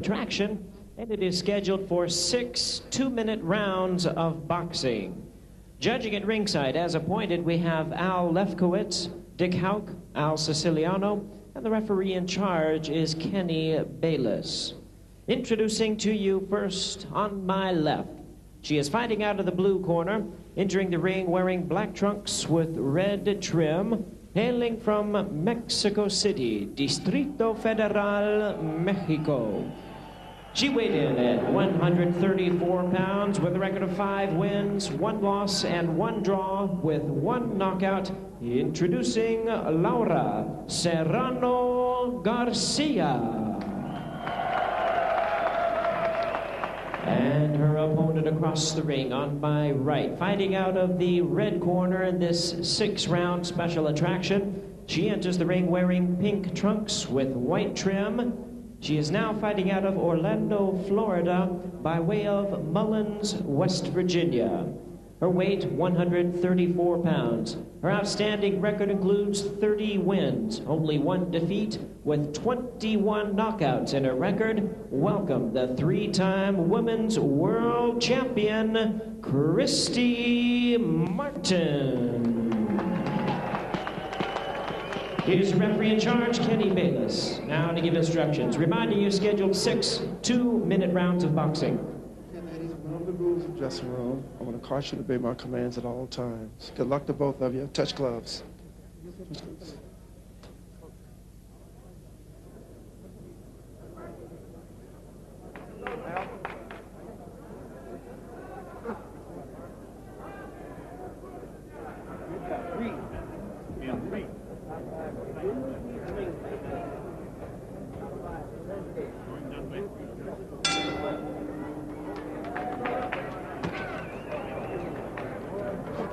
attraction, and it is scheduled for six two-minute rounds of boxing. Judging at ringside, as appointed, we have Al Lefkowitz, Dick Houck, Al Siciliano, and the referee in charge is Kenny Bayless. Introducing to you first on my left, she is fighting out of the blue corner, entering the ring wearing black trunks with red trim, hailing from Mexico City, Distrito Federal, Mexico. She weighed in at 134 pounds with a record of five wins, one loss, and one draw with one knockout. Introducing Laura Serrano Garcia. And her opponent across the ring on my right, fighting out of the red corner in this six-round special attraction. She enters the ring wearing pink trunks with white trim. She is now fighting out of Orlando, Florida, by way of Mullins, West Virginia. Her weight, 134 pounds. Her outstanding record includes 30 wins, only one defeat, with 21 knockouts in her record. Welcome the three-time Women's World Champion, Christy Martin. Here's the referee in charge, Kenny Bayless. Now to give instructions, reminding you scheduled six two-minute rounds of boxing. Know the rules dressing room. I want to caution you to obey my commands at all times. Good luck to both of you. Touch gloves.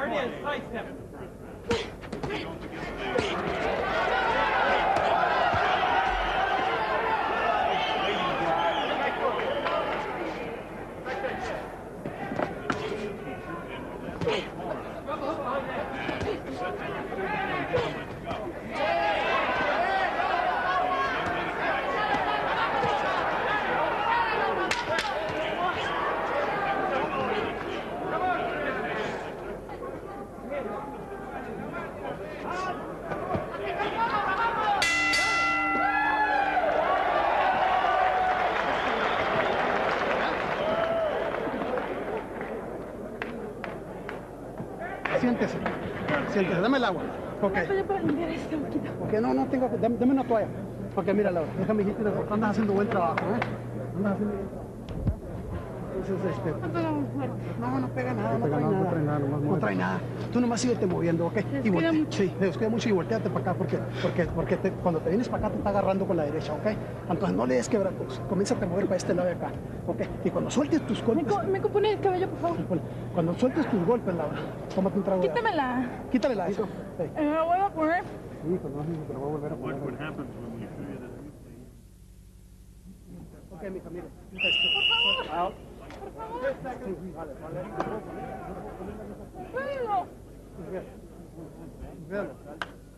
There it is. Sidestep. Siéntese. Siéntese, dame el agua. Ok. Boquita. Ok, no, no tengo. Dame, dame una toalla. Ok, mira, Laura, déjame decirte. Andas haciendo buen trabajo, ¿eh? Andas haciendo Entonces, este. No fuerte. No, no pega nada, no, pega trae nada, no nada. trae nada, nomás No trae nada. Tú nomás síguete moviendo, ¿ok? Descuida Y volte- mucho. Sí, mucho y volteate para acá porque, porque, porque te- cuando te vienes para acá te está agarrando con la derecha, ¿ok? Entonces no le des quebratos. Comienza a mover para este lado de acá, ¿ok? Y cuando sueltes tus Me, golpes. co- me compone el cabello, por favor. Cuando sueltes tus golpes, Laura, tómate un trago. Quítamela. Quítamela eso. Sí. Eh, Me la voy a poner. Hijo, no, hijo, te lo voy a volver a poner. Ok, mija, mire. Por favor. Sí, sí. Puedo. Bello!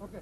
Ok.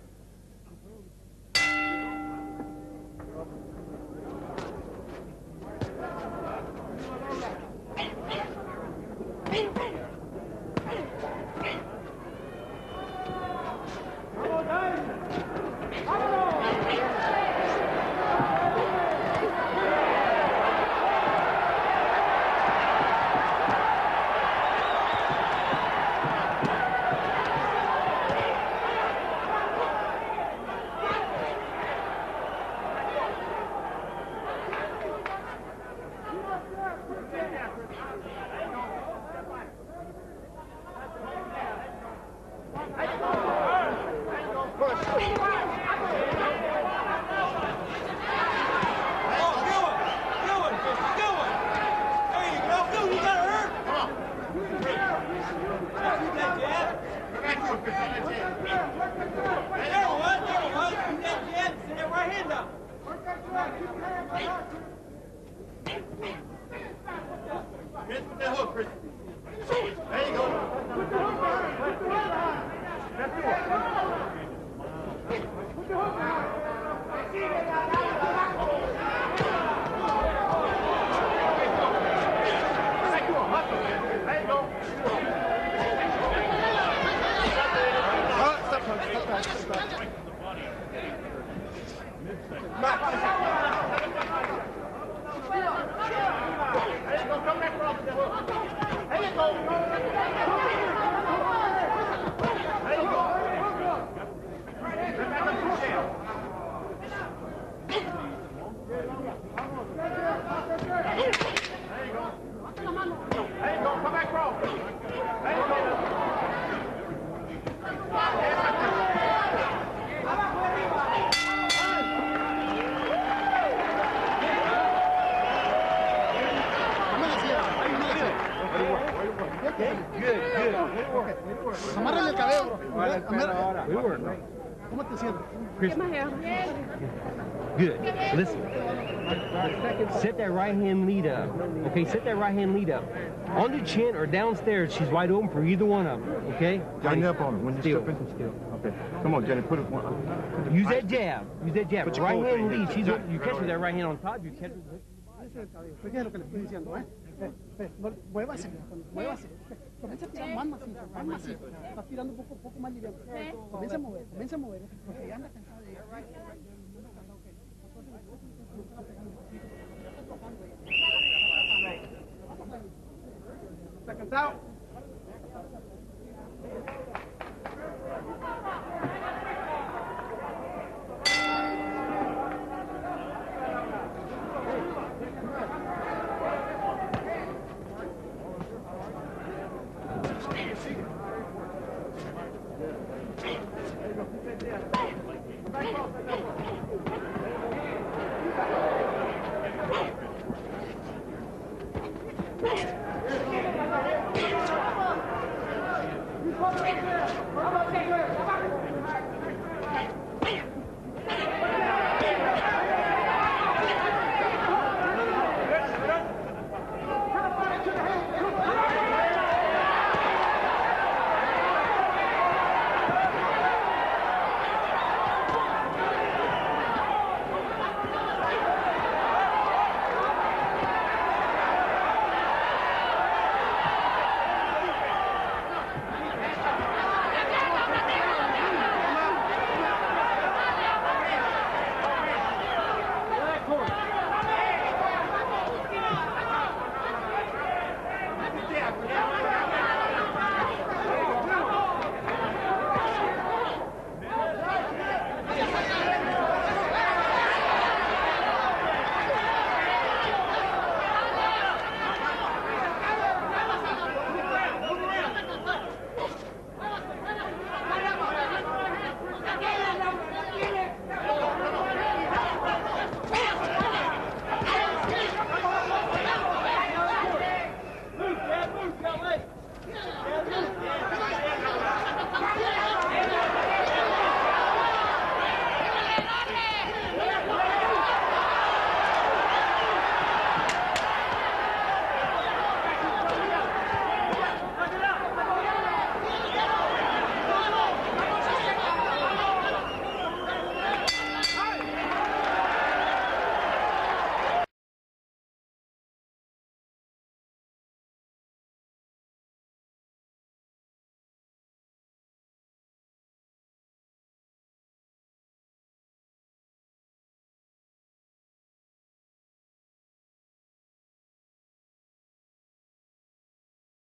Amárrale el cabello. ¿Cómo te sientes? ¿Qué más es? Good. Listen. Set that right hand lead up. Okay, set that right hand lead up. On the chin or downstairs, she's wide open for either one of them. Okay? Line up on it when you step in. Still. Okay. Come on, Jenny. Put it. One. Use that jab. Use that jab. Right hand lead. She's you catch with that right hand on top. You catch with. Fíjate lo que le estoy diciendo, ¿eh? Eh, eh, muévase, muévase. Eh, Comienza a tirar más macizo, más macizo. Está tirando un poco, poco más liviano. Comienza a mover, comienza a mover. Porque